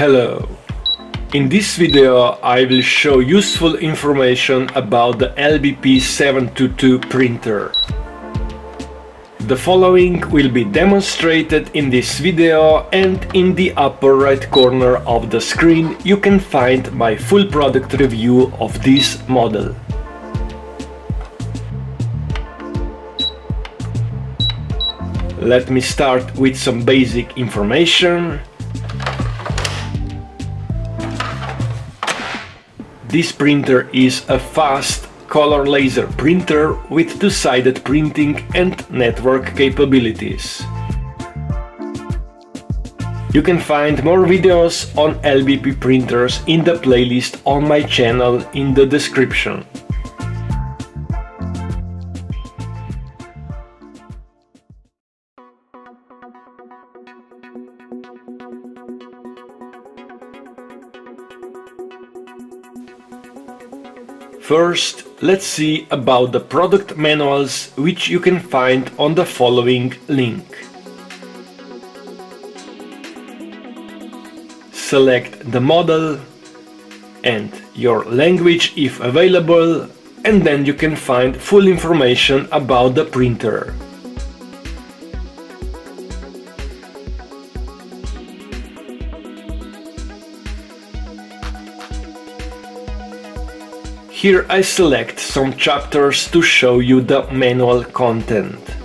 Hello! In this video I will show useful information about the LBP722 printer. The following will be demonstrated in this video and in the upper right corner of the screen you can find my full product review of this model. Let me start with some basic information. This printer is a fast color laser printer with two-sided printing and network capabilities. You can find more videos on LBP printers in the playlist on my channel in the description. First, let's see about the product manuals which you can find on the following link. Select the model and your language if available and then you can find full information about the printer. Here I select some chapters to show you the manual content.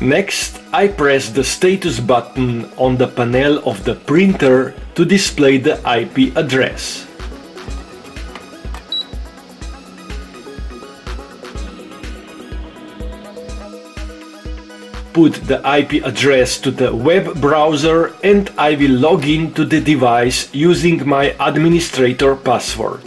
Next, I press the status button on the panel of the printer to display the IP address. Put the IP address to the web browser and I will log in to the device using my administrator password.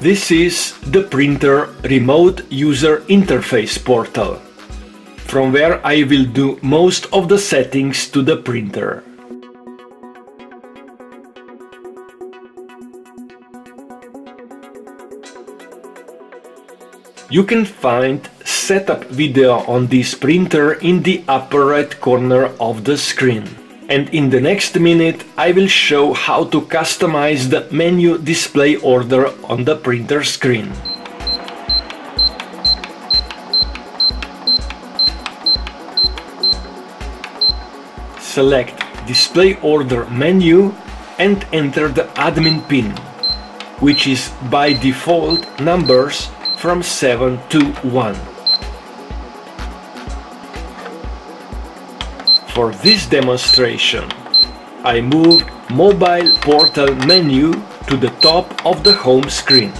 This is the printer remote user interface portal, from where I will do most of the settings to the printer. You can find setup video on this printer in the upper right corner of the screen and in the next minute I will show how to customize the menu display order on the printer screen. Select display order menu and enter the admin pin, which is by default numbers from 7 to 1. For this demonstration, I move Mobile Portal menu to the top of the home screen.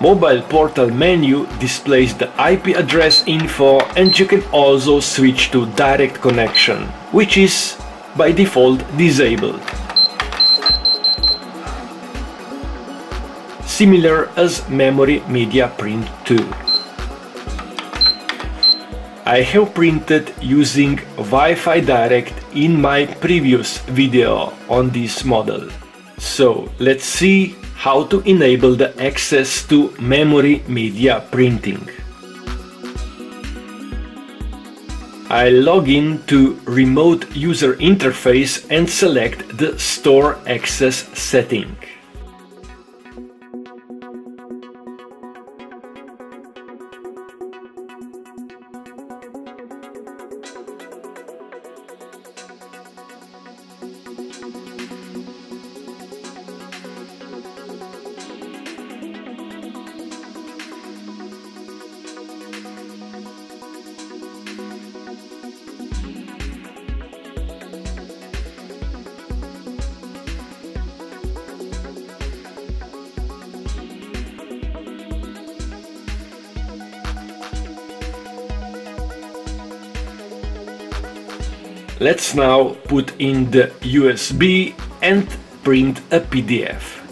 Mobile Portal menu displays the IP address info and you can also switch to direct connection, which is by default disabled. Similar as Memory Media Print 2. I have printed using Wi-Fi Direct in my previous video on this model. So let's see how to enable the access to memory media printing. I log in to Remote User Interface and select the Store Access setting. Let's now put in the USB and print a PDF.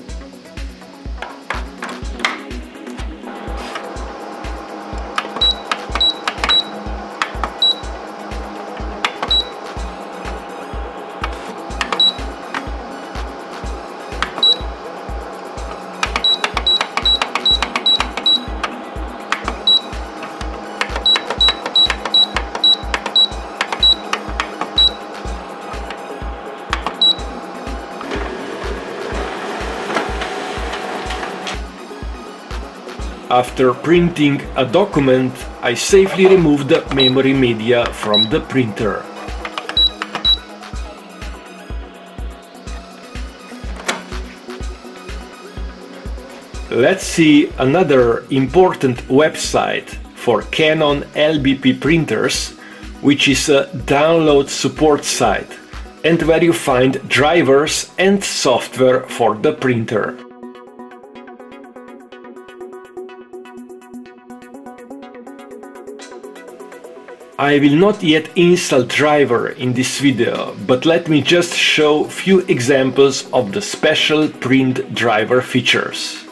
After printing a document, I safely remove the memory media from the printer. Let's see another important website for Canon LBP printers, which is a download support site and where you find drivers and software for the printer. I will not yet install driver in this video, but let me just show few examples of the special print driver features.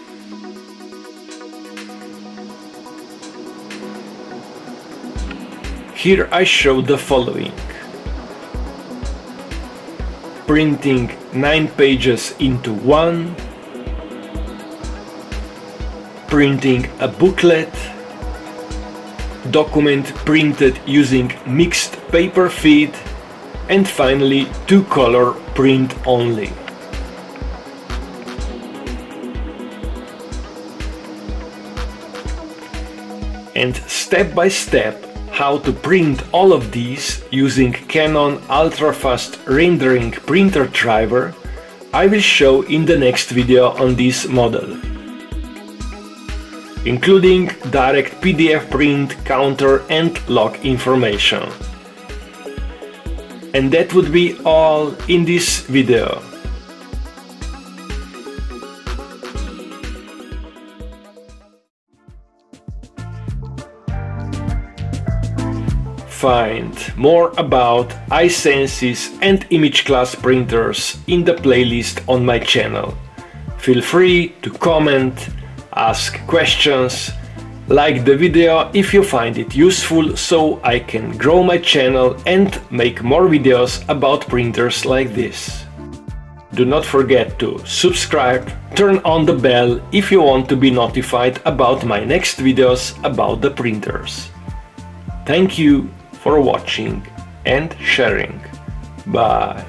Here I show the following. Printing 9 pages into one, printing a booklet, document printed using mixed paper feed and finally two color print only. And step by step how to print all of these using Canon ultrafast rendering printer driver I will show in the next video on this model including direct PDF print, counter and log information. And that would be all in this video. Find more about i-SENSYS and imageCLASS printers in the playlist on my channel. Feel free to comment ask questions, like the video if you find it useful so I can grow my channel and make more videos about printers like this. Do not forget to subscribe, turn on the bell if you want to be notified about my next videos about the printers. Thank you for watching and sharing. Bye.